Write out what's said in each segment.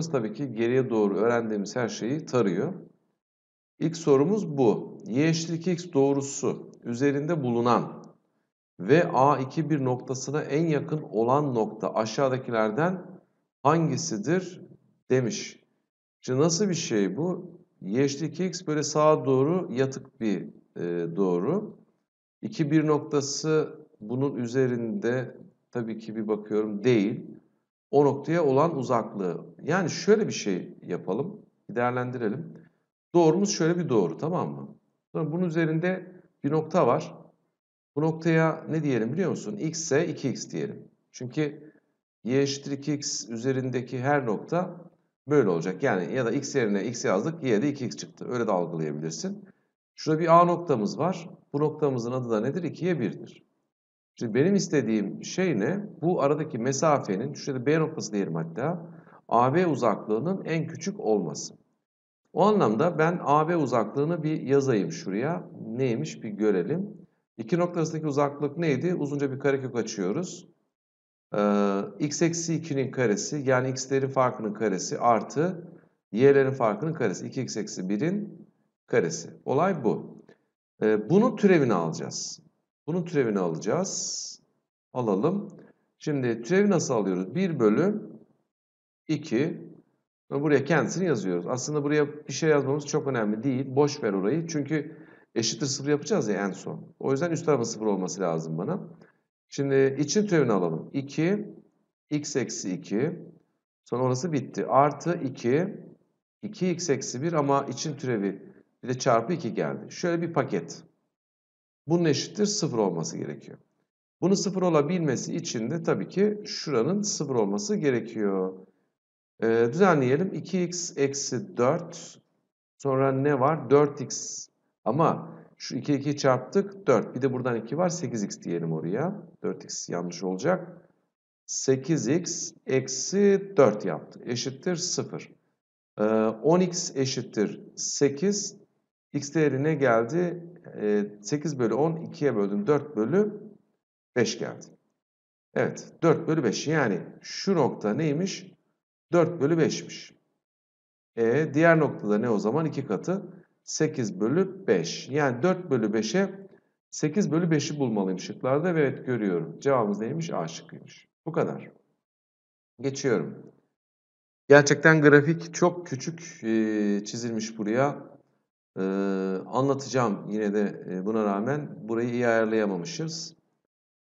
sorularımız tabii ki geriye doğru öğrendiğimiz her şeyi tarıyor. İlk sorumuz bu. Y eşitlik x doğrusu üzerinde bulunan ve A2 bir noktasına en yakın olan nokta aşağıdakilerden hangisidir demiş. Şimdi nasıl bir şey bu? Y eşitlik x böyle sağa doğru yatık bir e, doğru. 2 bir noktası bunun üzerinde tabii ki bir bakıyorum değil. O noktaya olan uzaklığı. Yani şöyle bir şey yapalım. Değerlendirelim. Doğrumuz şöyle bir doğru tamam mı? Sonra bunun üzerinde bir nokta var. Bu noktaya ne diyelim biliyor musun? x ise 2x diyelim. Çünkü y eşittir 2x üzerindeki her nokta böyle olacak. Yani ya da x yerine x yazdık y de 2x çıktı. Öyle de algılayabilirsin. Şurada bir A noktamız var. Bu noktamızın adı da nedir? 2'ye 1'dir. Şimdi benim istediğim şey ne? Bu aradaki mesafenin, şurada B noktası diyelim hatta, AB uzaklığının en küçük olması. O anlamda ben AB uzaklığını bir yazayım şuraya. Neymiş bir görelim. İki noktasındaki uzaklık neydi? Uzunca bir karekök açıyoruz. Ee, x eksi 2'nin karesi yani x'lerin farkının karesi artı y'lerin farkının karesi. 2x eksi 1'in karesi. Olay bu. Ee, bunun türevini alacağız. Bunun türevini alacağız. Alalım. Şimdi türevi nasıl alıyoruz? 1 bölü 2 Buraya kendisini yazıyoruz. Aslında buraya bir şey yazmamız çok önemli değil. Boş ver orayı. Çünkü eşittir sıfır yapacağız ya en son. O yüzden üst tarafı sıfır olması lazım bana. Şimdi için türevini alalım. 2 x eksi 2 sonra orası bitti. Artı 2 2x eksi 1 ama için türevi bir de çarpı 2 geldi. Şöyle bir paket. Bunun eşittir sıfır olması gerekiyor. Bunun sıfır olabilmesi için de tabii ki şuranın sıfır olması gerekiyor. Ee, düzenleyelim. 2x eksi 4 sonra ne var? 4x ama şu 2 2 çarptık 4. Bir de buradan 2 var 8x diyelim oraya. 4x yanlış olacak. 8x eksi 4 yaptı. Eşittir 0. Ee, 10x eşittir 8. x değerine geldi. Ee, 8 bölü 10 2'ye böldüm. 4 bölü 5 geldi. Evet 4 bölü 5 yani şu nokta neymiş? 4 bölü 5'miş. E, diğer noktada ne o zaman? 2 katı 8 bölü 5. Yani 4 bölü 5'e 8 bölü 5'i bulmalıyım şıklarda ve evet görüyorum. Cevabımız neymiş? A şıkkıymış. Bu kadar. Geçiyorum. Gerçekten grafik çok küçük e, çizilmiş buraya. E, anlatacağım yine de buna rağmen burayı iyi ayarlayamamışız.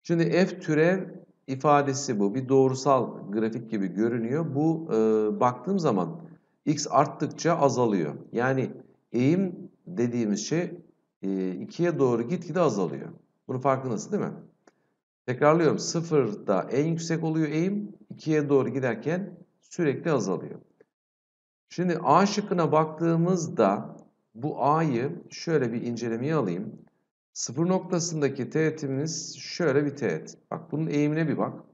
Şimdi f türev ifadesi bu. Bir doğrusal grafik gibi görünüyor. Bu e, baktığım zaman x arttıkça azalıyor. Yani eğim dediğimiz şey e, ikiye doğru gitgide azalıyor. Bunun farkındasın değil mi? Tekrarlıyorum. Sıfırda en yüksek oluyor eğim. ikiye doğru giderken sürekli azalıyor. Şimdi A şıkkına baktığımızda bu A'yı şöyle bir incelemeye alayım. Sıfır noktasındaki teğetimiz şöyle bir teğet. Bak bunun eğimine bir bak.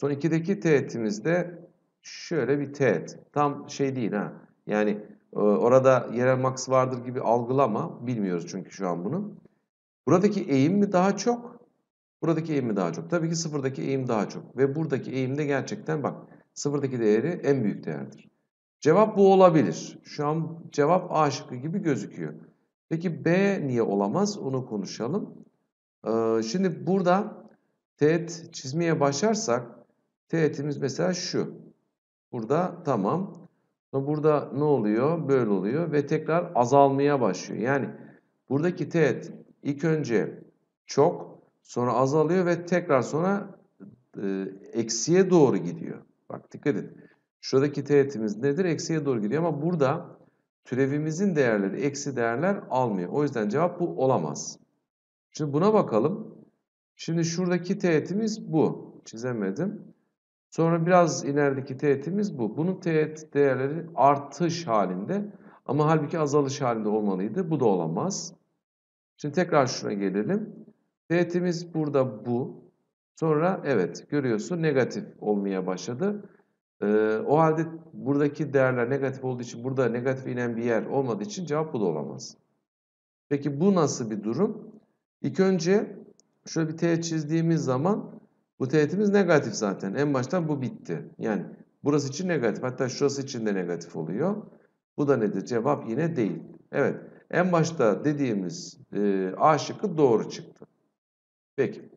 Son 2'deki teğetimizde şöyle bir teğet. Tam şey değil ha. Yani e, orada yerel max vardır gibi algılama. Bilmiyoruz çünkü şu an bunu. Buradaki eğim mi daha çok? Buradaki eğim mi daha çok? Tabii ki sıfırdaki eğim daha çok. Ve buradaki eğim de gerçekten bak sıfırdaki değeri en büyük değerdir. Cevap bu olabilir. Şu an cevap A şıkkı gibi gözüküyor. Peki B niye olamaz? Onu konuşalım. Ee, şimdi burada teğet çizmeye başlarsak teğetimiz mesela şu. Burada tamam. Burada ne oluyor? Böyle oluyor ve tekrar azalmaya başlıyor. Yani buradaki teğet ilk önce çok sonra azalıyor ve tekrar sonra e, eksiye doğru gidiyor. Bak dikkat edin. Şuradaki teğetimiz nedir? Eksiye doğru gidiyor ama burada türevimizin değerleri eksi değerler almıyor. O yüzden cevap bu olamaz. Şimdi buna bakalım. Şimdi şuradaki teğetimiz bu. Çizemedim. Sonra biraz ilerideki teğetimiz bu. Bunun teğet değerleri artış halinde ama halbuki azalış halinde olmalıydı. Bu da olamaz. Şimdi tekrar şuna gelelim. Teğetimiz burada bu. Sonra evet görüyorsun negatif olmaya başladı. Ee, o halde buradaki değerler negatif olduğu için burada negatif inen bir yer olmadığı için cevap bu da olamaz. Peki bu nasıl bir durum? İlk önce şöyle bir teğet çizdiğimiz zaman bu teğetimiz negatif zaten. En baştan bu bitti. Yani Burası için negatif. Hatta şurası için de negatif oluyor. Bu da nedir? Cevap yine değil. Evet. En başta dediğimiz e, A şıkkı doğru çıktı. Peki.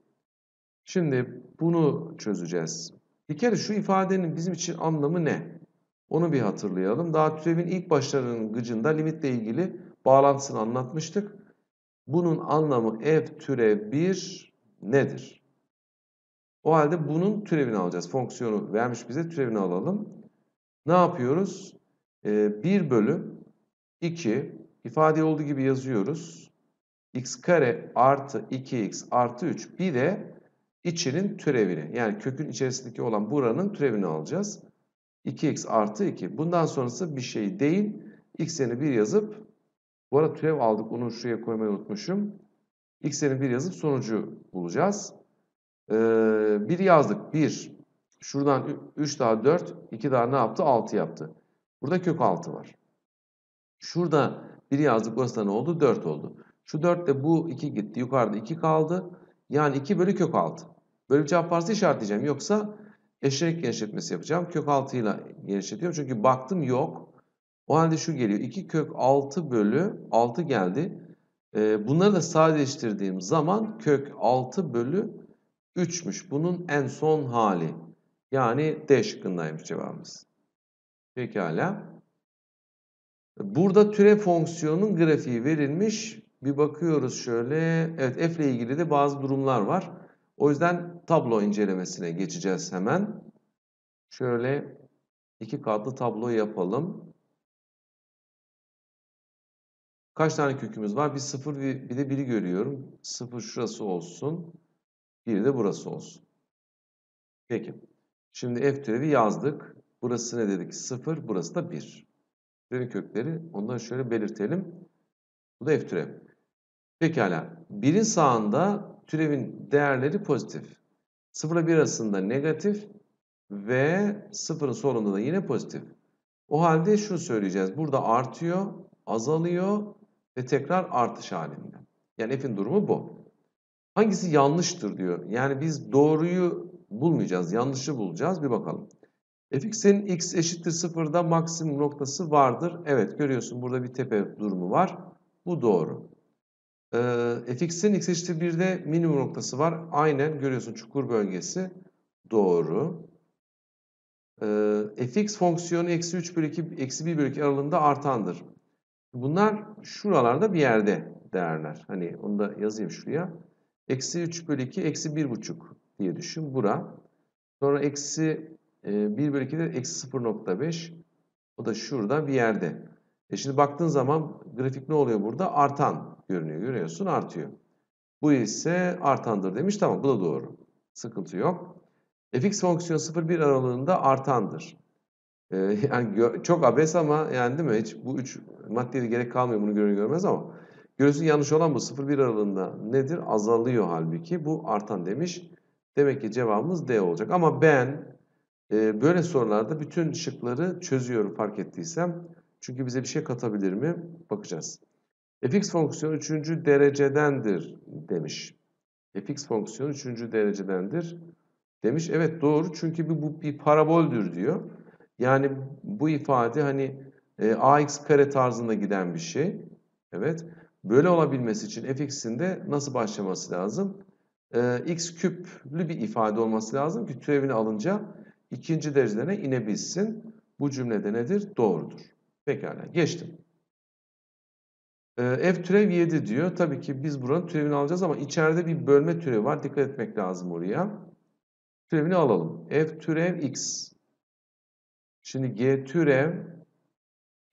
Şimdi bunu çözeceğiz. Bir kere şu ifadenin bizim için anlamı ne? Onu bir hatırlayalım. Daha türevin ilk başlarının gıcında limitle ilgili bağlantısını anlatmıştık. Bunun anlamı f türev 1 nedir? O halde bunun türevini alacağız. Fonksiyonu vermiş bize türevini alalım. Ne yapıyoruz? Ee, 1 bölü 2 ifade olduğu gibi yazıyoruz. x kare artı 2x artı 3 bir de içinin türevini yani kökün içerisindeki olan buranın türevini alacağız. 2x artı 2. Bundan sonrası bir şey değil. x yerine 1 yazıp bu arada türev aldık. Onu şuraya koymayı unutmuşum. x yerine 1 yazıp sonucu bulacağız. Ee, 1 yazdık. 1. Şuradan 3 daha 4. 2 daha ne yaptı? 6 yaptı. Burada kök 6 var. Şurada 1 yazdık. Burası da ne oldu? 4 oldu. Şu 4 de bu 2 gitti. Yukarıda 2 kaldı. Yani 2 bölü kök 6. Böyle bir cevap varsa işaretleyeceğim. Yoksa eşlenik genişletmesi yapacağım. Kök 6 ile genişletiyorum. Çünkü baktım yok. O halde şu geliyor. 2 kök 6 bölü 6 geldi. Ee, bunları da sadeleştirdiğim zaman kök 6 bölü 3'müş. Bunun en son hali. Yani D şıkkındaymış cevabımız. Pekala. Burada türev fonksiyonunun grafiği verilmiş. Bir bakıyoruz şöyle. Evet f ile ilgili de bazı durumlar var. O yüzden tablo incelemesine geçeceğiz hemen. Şöyle iki katlı tablo yapalım. Kaç tane kökümüz var? Bir sıfır bir de biri görüyorum. Sıfır şurası olsun. Bir de burası olsun. Peki. Şimdi f türevi yazdık. Burası ne dedik? Sıfır. Burası da bir. Türevin kökleri. Onları şöyle belirtelim. Bu da f türev. Pekala. Birin sağında türevin değerleri pozitif. 0 ile 1 arasında negatif ve 0'ın solunda da yine pozitif. O halde şunu söyleyeceğiz. Burada artıyor, azalıyor ve tekrar artış halinde. Yani f'in durumu bu. Hangisi yanlıştır diyor. Yani biz doğruyu bulmayacağız, yanlışı bulacağız. Bir bakalım. fx'in x eşittir 0'da maksimum noktası vardır. Evet görüyorsun burada bir tepe durumu var. Bu doğru. Ee, fx'in x eşittir 1'de minimum noktası var. Aynen görüyorsun çukur bölgesi. Doğru. Ee, fx fonksiyonu eksi 3 bölü 2, eksi 1 bölü 2 aralığında artandır. Bunlar şuralarda bir yerde değerler. Hani onu da yazayım şuraya. Eksi 3 bölü 2, eksi 1,5 diye düşün. Bura. Sonra eksi e, 1 bölü 2 de eksi 0,5. O da şurada bir yerde. E şimdi baktığın zaman grafik ne oluyor burada? Artan görünüyor. Görüyorsun artıyor. Bu ise artandır demiş. Tamam bu da doğru. Sıkıntı yok. fx fonksiyonu 0-1 aralığında artandır. Ee, yani çok abes ama yani değil mi? Hiç bu üç maddeye gerek kalmıyor bunu görür görmez ama görüyorsun yanlış olan bu 0-1 aralığında nedir? Azalıyor halbuki. Bu artan demiş. Demek ki cevabımız D olacak. Ama ben e, böyle sorularda bütün şıkları çözüyorum fark ettiysem. Çünkü bize bir şey katabilir mi? Bakacağız. Fx fonksiyonu 3. derecedendir demiş. fx fonksiyonu 3. derecedendir demiş. Evet doğru çünkü bu, bu bir paraboldür diyor. Yani bu ifade hani e, ax kare tarzında giden bir şey. Evet. Böyle olabilmesi için fx'in de nasıl başlaması lazım? E, x küplü bir ifade olması lazım ki türevini alınca ikinci derecene inebilsin. Bu cümlede nedir? Doğrudur. Pekala geçtim. Ee, f türev 7 diyor. Tabii ki biz buranın türevini alacağız ama içeride bir bölme türevi var. Dikkat etmek lazım oraya. Türevini alalım. f türev x. Şimdi g türev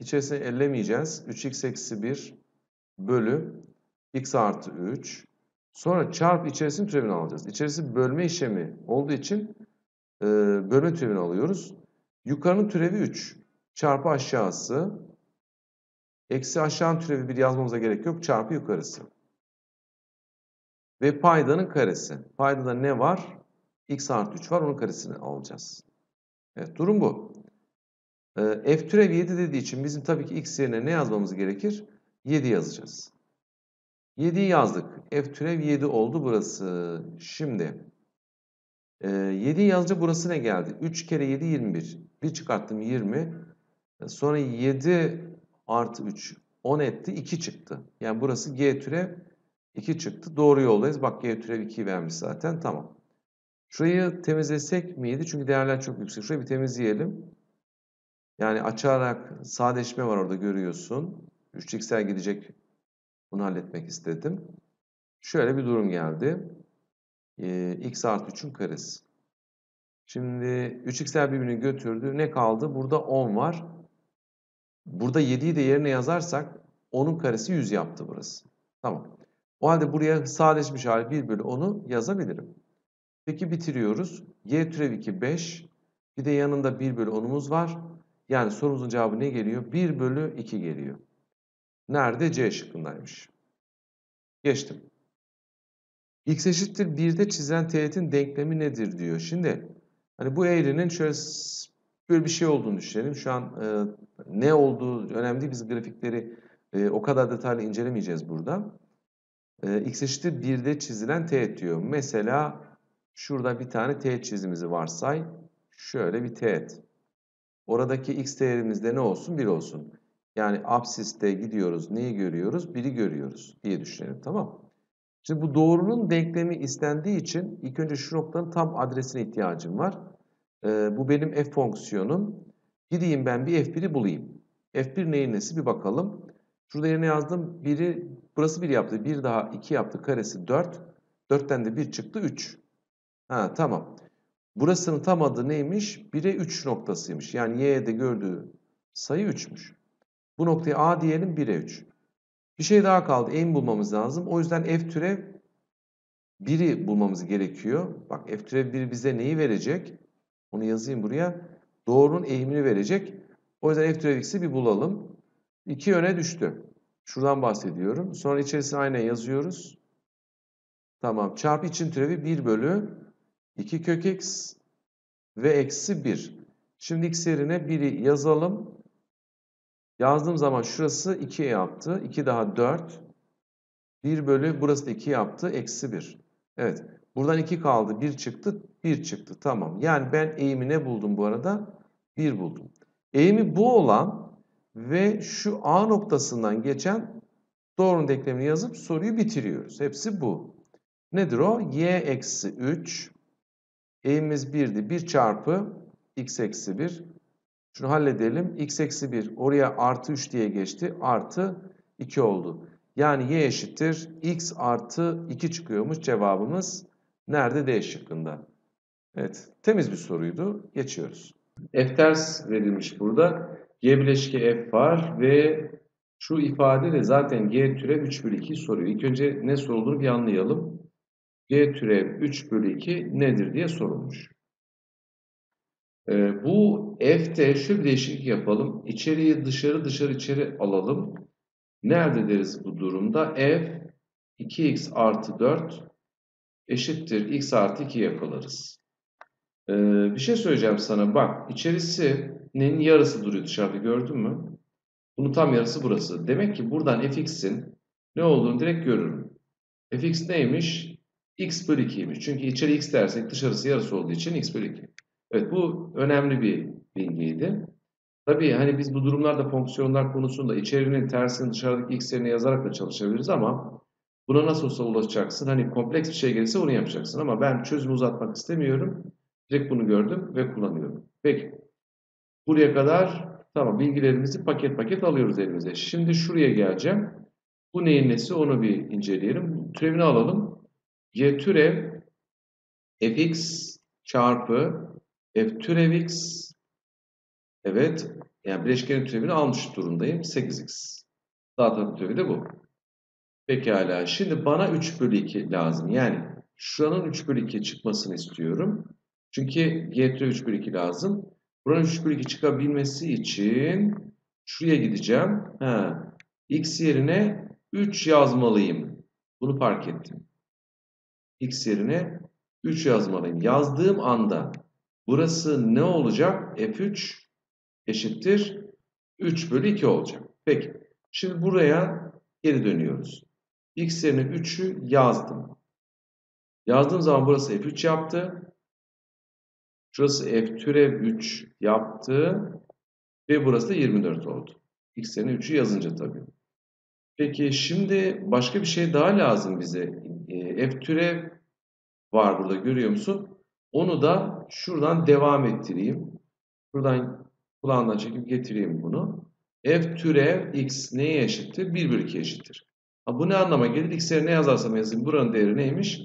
içerisine ellemeyeceğiz. 3x eksi 1 bölü x artı 3. Sonra çarp içerisinin türevini alacağız. İçerisi bölme işlemi olduğu için e, bölme türevini alıyoruz. Yukarının türevi 3 çarpı aşağısı. Eksi aşağı türevi bir yazmamıza gerek yok. Çarpı yukarısı. Ve paydanın karesi. Paydada ne var? x artı 3 var. Onun karesini alacağız. Evet durum bu. Ee, f türev 7 dediği için bizim tabii ki x yerine ne yazmamız gerekir? 7 yazacağız. 7'yi yazdık. F türev 7 oldu burası. Şimdi e, 7'yi yazınca burası ne geldi? 3 kere 7 21. 1 çıkarttım 20. Sonra 7 artı 3 10 etti 2 çıktı. Yani burası G türev 2 çıktı. Doğru yoldayız. Bak G türev 2 vermiş zaten. Tamam. Şurayı temizlesek miydi? Çünkü değerler çok yüksek. Şurayı bir temizleyelim. Yani açarak sadeleşme var orada görüyorsun. 3x'ler gidecek. Bunu halletmek istedim. Şöyle bir durum geldi. Ee, x artı 3'ün karesi. Şimdi 3x'ler birbirini götürdü. Ne kaldı? Burada 10 var. Burada 7'yi de yerine yazarsak 10'un karesi 100 yaptı burası. Tamam. O halde buraya sadeleşmiş hali 1 bölü 10'u yazabilirim. Peki bitiriyoruz. y türev 2 5. Bir de yanında 1 bölü 10'umuz var. Yani sorumuzun cevabı ne geliyor? 1 bölü 2 geliyor. Nerede? C şıkkındaymış. Geçtim. X eşittir 1'de çizilen teğetin denklemi nedir diyor. Şimdi hani bu eğrinin şöyle böyle bir şey olduğunu düşünelim. Şu an e, ne olduğu önemli değil. Biz grafikleri e, o kadar detaylı incelemeyeceğiz burada. E, x eşittir 1'de çizilen teğet diyor. Mesela şurada bir tane teğet çizimizi varsay. Şöyle bir teğet. Oradaki x değerimizde ne olsun? 1 olsun. Yani absiste gidiyoruz. Neyi görüyoruz? 1'i görüyoruz diye düşünelim. Tamam Şimdi bu doğrunun denklemi istendiği için ilk önce şu noktanın tam adresine ihtiyacım var. Ee, bu benim f fonksiyonum. Gideyim ben bir f1'i bulayım. f1 neyin nesi bir bakalım. Şurada yerine yazdım. 1'i, burası 1 yaptı. 1 daha 2 yaptı. Karesi 4. 4'ten de 1 çıktı 3. Ha tamam. Burasının tam adı neymiş? 1'e 3 noktasıymış. Yani y'de gördüğü sayı 3'müş. Bu noktaya a diyelim 1'e 3. Bir şey daha kaldı. Eğim bulmamız lazım. O yüzden f türev 1'i bulmamız gerekiyor. Bak f türev 1 bize neyi verecek? Onu yazayım buraya. Doğrunun eğimini verecek. O yüzden f türev x'i bir bulalım. 2 yöne düştü. Şuradan bahsediyorum. Sonra içerisine aynen yazıyoruz. Tamam. Çarpı için türevi 1 bölü 2 kök x ve eksi 1. Şimdi x yerine 1'i yazalım. Yazdığım zaman şurası 2 yaptı. 2 daha 4. 1 bölü burası da 2 yaptı. Eksi 1. Evet. Buradan 2 kaldı. 1 çıktı. 1 çıktı. Tamam. Yani ben eğimi ne buldum bu arada? 1 buldum. Eğimi bu olan ve şu A noktasından geçen doğrunun denklemini yazıp soruyu bitiriyoruz. Hepsi bu. Nedir o? Y eksi 3 Eğimimiz 1'di. 1 çarpı x eksi 1. Şunu halledelim. x eksi 1 oraya artı 3 diye geçti. Artı 2 oldu. Yani y eşittir. x artı 2 çıkıyormuş cevabımız. Nerede? D şıkkında. Evet. Temiz bir soruydu. Geçiyoruz. F ters verilmiş burada. G bileşki F var ve şu ifade de zaten G türev 3 bölü 2 soruyor. İlk önce ne sorulur bir anlayalım. G türev 3 bölü 2 nedir diye sorulmuş. Ee, bu F'te şu bir değişiklik yapalım. İçeriği dışarı dışarı içeri alalım. Nerede deriz bu durumda? F 2x artı 4 eşittir x artı 2 yakalarız. Ee, bir şey söyleyeceğim sana. Bak içerisinin yarısı duruyor dışarıda gördün mü? Bunun tam yarısı burası. Demek ki buradan fx'in ne olduğunu direkt görürüm. fx neymiş? x bölü 2'ymiş. Çünkü içeri x dersek dışarısı yarısı olduğu için x bölü 2. Evet bu önemli bir bilgiydi. Tabii hani biz bu durumlarda fonksiyonlar konusunda içerinin tersini dışarıdaki x yerine yazarak da çalışabiliriz ama buna nasıl olsa ulaşacaksın. Hani kompleks bir şey gelirse onu yapacaksın ama ben çözümü uzatmak istemiyorum. Direkt bunu gördüm ve kullanıyorum. Peki. Buraya kadar tamam bilgilerimizi paket paket alıyoruz elimize. Şimdi şuraya geleceğim. Bu neyin nesi onu bir inceleyelim. Türevini alalım. y türev fx çarpı f türev x evet yani bileşkenin türevini almış durumdayım. 8x. Dağıtım türevi de bu. Pekala. Şimdi bana 3 bölü 2 lazım. Yani şuranın 3 bölü 2 çıkmasını istiyorum. Çünkü g türev 3 bölü 2 lazım. Buranın 3 bölü 2 çıkabilmesi için şuraya gideceğim. Ha, x yerine 3 yazmalıyım. Bunu fark ettim. x yerine 3 yazmalıyım. Yazdığım anda burası ne olacak? f3 eşittir 3 bölü 2 olacak. Peki. Şimdi buraya geri dönüyoruz. X yerine 3'ü yazdım. Yazdığım zaman burası f3 yaptı. Şurası f türev 3 yaptı. Ve burası da 24 oldu. X'lerin 3'ü yazınca tabii. Peki şimdi başka bir şey daha lazım bize. E, f türev var burada görüyor musun? Onu da şuradan devam ettireyim. Buradan kulağından çekip getireyim bunu. f türev x neye eşittir? 1 bölü 2 eşittir. Ha, bu ne anlama gelir? x'e ne yazarsam yazayım. Buranın değeri neymiş?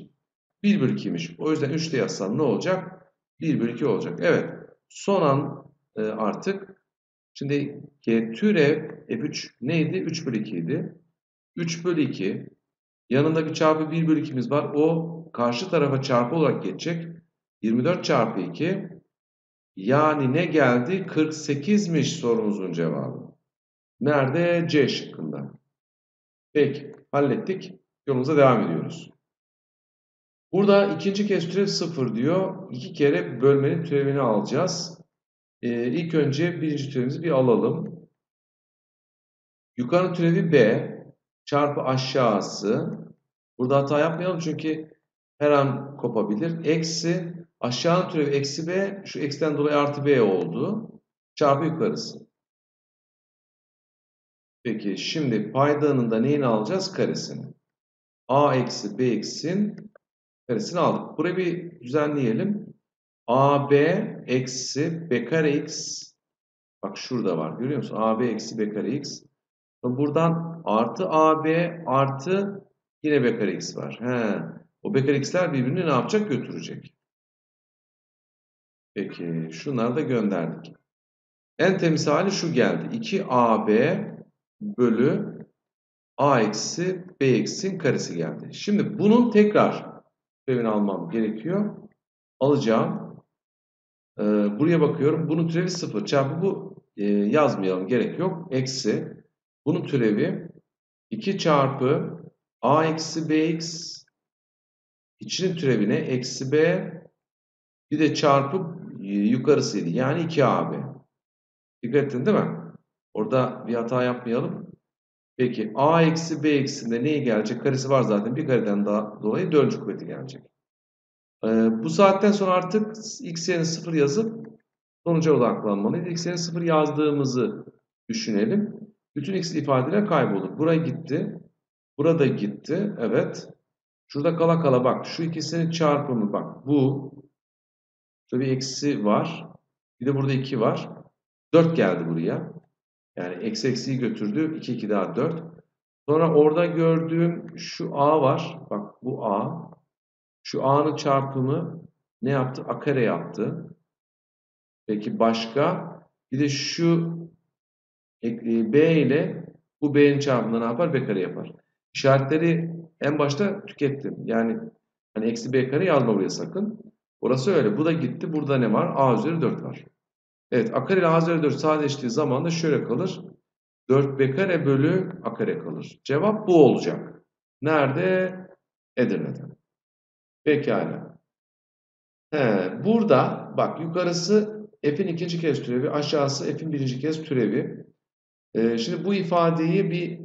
1 bölü 2'ymiş. O yüzden 3 de yazsam ne olacak? 1 bölü 2 olacak. Evet. Son an e, artık şimdi g türev f3 neydi? 3 bölü 2 idi. 3 bölü 2 yanında bir çarpı 1 bölü 2'miz var. O karşı tarafa çarpı olarak geçecek. 24 çarpı 2 yani ne geldi? 48'miş sorumuzun cevabı. Nerede? C şıkkında. Peki hallettik. Yolumuza devam ediyoruz. Burada ikinci kez türev 0 diyor. İki kere bölmenin türevini alacağız. Ee, ilk önce birinci türevimizi bir alalım. Yukarı türevi B çarpı aşağısı. Burada hata yapmayalım çünkü her an kopabilir. Eksi aşağının türevi eksi b şu eksiden dolayı artı b oldu. Çarpı yukarısı. Peki şimdi paydanın da neyini alacağız? Karesini. a eksi b eksin karesini aldık. Burayı bir düzenleyelim. ab eksi b kare x bak şurada var görüyor musun? ab eksi b kare x buradan artı ab artı yine b kare x var. He. O b kare x'ler birbirini ne yapacak? Götürecek. Peki şunları da gönderdik. En temiz hali şu geldi. 2ab bölü a eksi b eksin karesi geldi. Şimdi bunun tekrar türevini almam gerekiyor. Alacağım. Ee, buraya bakıyorum. Bunun türevi 0 çarpı bu e, yazmayalım gerek yok. Eksi. Bunun türevi 2 çarpı a eksi bx içinin türevine eksi b bir de çarpı e, yukarısıydı. Yani 2ab. Dikkat ettin değil mi? Orada bir hata yapmayalım. Peki a eksi b eksinde neyi gelecek? Karesi var zaten. Bir kareden daha dolayı dördüncü kuvveti gelecek. Ee, bu saatten sonra artık x yerine 0 yazıp sonuca odaklanmalıyız. x yerine 0 yazdığımızı düşünelim. Bütün x ifadeler kaybolur. Buraya gitti. Burada gitti. Evet. Şurada kala kala bak. Şu ikisinin çarpımı bak. Bu. Şurada bir eksi var. Bir de burada 2 var. 4 geldi buraya. Yani eksi eksiyi götürdü. 2 2 daha 4. Sonra orada gördüğüm şu a var. Bak bu a. Şu a'nın çarpımı ne yaptı? a kare yaptı. Peki başka? Bir de şu e, b ile bu b'nin çarpımında ne yapar? b kare yapar. İşaretleri en başta tükettim. Yani hani eksi b kare yazma buraya sakın. Orası öyle. Bu da gitti. Burada ne var? a üzeri 4 var. Evet a kare ile a üzeri 4 sadeleştiği zaman da şöyle kalır. 4b kare bölü a kare kalır. Cevap bu olacak. Nerede? Edirne'de. Pekala. He, burada bak yukarısı f'in ikinci kez türevi, aşağısı f'in birinci kez türevi. Ee, şimdi bu ifadeyi bir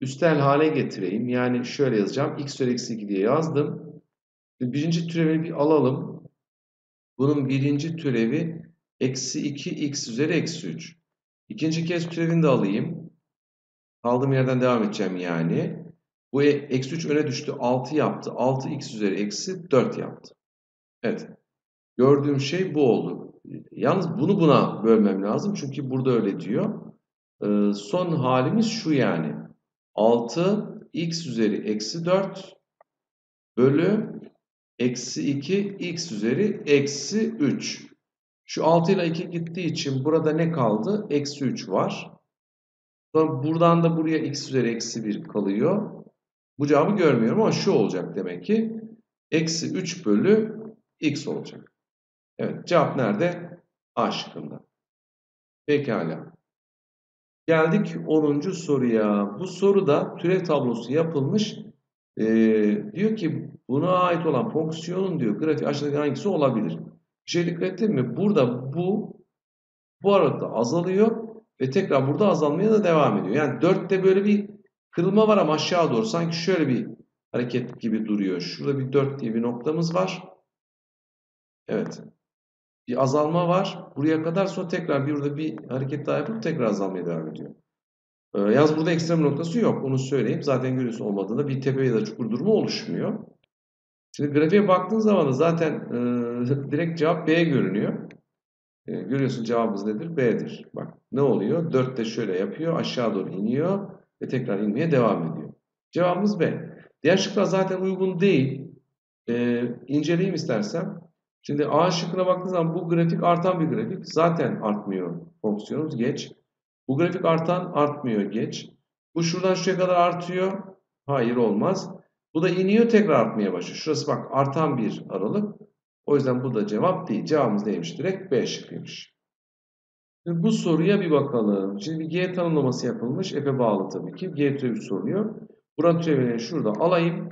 üstel hale getireyim. Yani şöyle yazacağım. x üzeri eksi 2 diye yazdım. Birinci türevini bir alalım. Bunun birinci türevi eksi 2 x üzeri eksi 3. İkinci kez türevini de alayım. Kaldığım yerden devam edeceğim yani. Bu e, eksi 3 öne düştü. 6 yaptı. 6 x üzeri eksi 4 yaptı. Evet. Gördüğüm şey bu oldu. Yalnız bunu buna bölmem lazım. Çünkü burada öyle diyor. Ee, son halimiz şu yani. 6 x üzeri eksi 4 bölü eksi 2 x üzeri eksi 3. Şu 6 ile 2 gittiği için burada ne kaldı? Eksi 3 var. Sonra buradan da buraya x üzeri eksi 1 kalıyor. Bu cevabı görmüyorum ama şu olacak demek ki. Eksi 3 bölü x olacak. Evet cevap nerede? A şıkkında. Pekala. Geldik 10. soruya. Bu soruda türev tablosu yapılmış. Ee, diyor ki buna ait olan fonksiyonun diyor grafiği aşağıdaki hangisi olabilir? Bir şey dikkat ettin mi? Burada bu bu arada azalıyor ve tekrar burada azalmaya da devam ediyor. Yani 4'te böyle bir kırılma var ama aşağı doğru sanki şöyle bir hareket gibi duruyor. Şurada bir 4 diye bir noktamız var. Evet. bir azalma var. Buraya kadar sonra tekrar bir burada bir hareket daha yapıp tekrar azalmaya devam ediyor. Ee, yalnız burada ekstrem noktası yok. Onu söyleyeyim. Zaten görüyorsun olmadığında bir tepe ya da çukur durumu oluşmuyor. Şimdi grafiğe baktığın zaman da zaten e, direkt cevap B görünüyor. E, görüyorsun cevabımız nedir? B'dir. Bak ne oluyor? 4 de şöyle yapıyor. Aşağı doğru iniyor ve tekrar inmeye devam ediyor. Cevabımız B. Diğer şıklar zaten uygun değil. E, inceleyeyim istersem. Şimdi A şıkkına baktığınız zaman bu grafik artan bir grafik. Zaten artmıyor fonksiyonumuz geç. Bu grafik artan artmıyor geç. Bu şuradan şuraya kadar artıyor. Hayır olmaz. Bu da iniyor tekrar artmaya başlıyor. Şurası bak artan bir aralık. O yüzden bu da cevap değil. Cevabımız neymiş? Direkt B şıkkıymış. Şimdi bu soruya bir bakalım. Şimdi bir G tanımlaması yapılmış. F'e bağlı tabii ki. G türevi soruyor. Buranın türevini şurada alayım.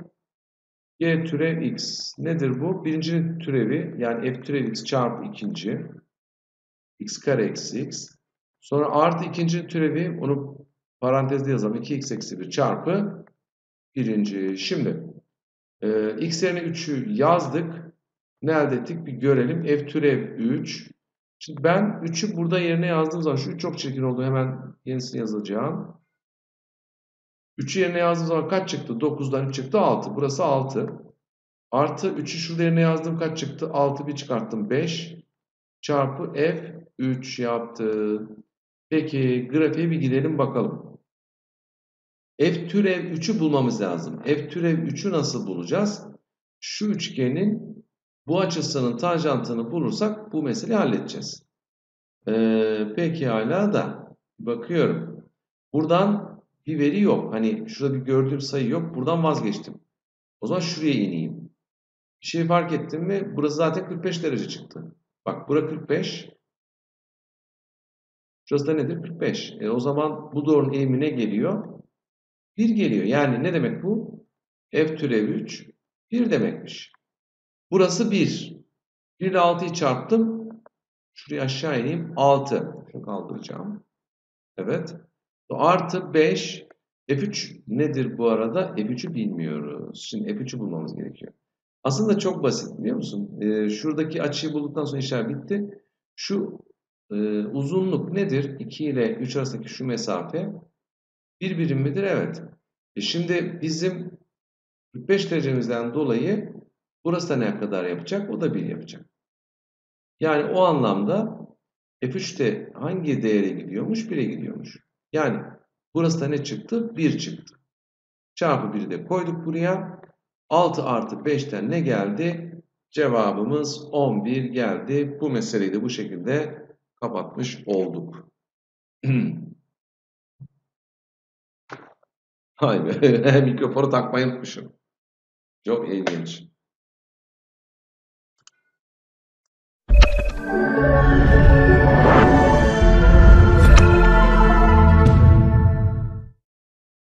G türev X. Nedir bu? Birincinin türevi yani F türev X çarpı ikinci. X kare eksi X. Sonra artı ikincinin türevi onu parantezde yazalım. 2x eksi 1 çarpı birinci. Şimdi e, x yerine 3'ü yazdık. Ne elde ettik? Bir görelim. F türev 3. Şimdi ben 3'ü burada yerine yazdığım zaman şu 3 çok çirkin oldu. Hemen yenisini yazacağım. 3'ü yerine yazdığım zaman kaç çıktı? 9'dan 3 çıktı 6. Burası 6. Artı 3'ü şurada yerine yazdığım kaç çıktı? 6 bir çıkarttım 5. Çarpı F 3 yaptı. Peki grafiğe bir gidelim bakalım. F türev 3'ü bulmamız lazım. F türev 3'ü nasıl bulacağız? Şu üçgenin bu açısının tanjantını bulursak bu meseleyi halledeceğiz. Ee, peki hala da bakıyorum. Buradan bir veri yok. Hani şurada bir gördüğüm sayı yok. Buradan vazgeçtim. O zaman şuraya ineyim. Bir şey fark ettim mi? Burası zaten 45 derece çıktı. Bak bura 45. Şurası da nedir? 45. E, o zaman bu doğrunun eğimi ne geliyor? 1 geliyor. Yani ne demek bu? F türev 3 1 demekmiş. Burası 1. 1 ile 6'yı çarptım. Şuraya aşağı ineyim. 6. Şunu kaldıracağım. Evet. Artı 5. F3 nedir bu arada? F3'ü bilmiyoruz. Şimdi F3'ü bulmamız gerekiyor. Aslında çok basit biliyor musun? Ee, şuradaki açıyı bulduktan sonra işler bitti. Şu e, uzunluk nedir? 2 ile 3 arasındaki şu mesafe. Bir birim midir? Evet. E şimdi bizim 45 derecemizden dolayı burası da ne kadar yapacak? O da 1 yapacak. Yani o anlamda F3'te hangi değere gidiyormuş? 1'e gidiyormuş. Yani burası da ne çıktı? 1 çıktı. Çarpı 1'i de koyduk buraya. 6 artı 5'ten ne geldi? Cevabımız 11 geldi. Bu meseleyi de bu şekilde kapatmış olduk. Hay be, mikrofonu takmayı unutmuşum. Çok ilginç.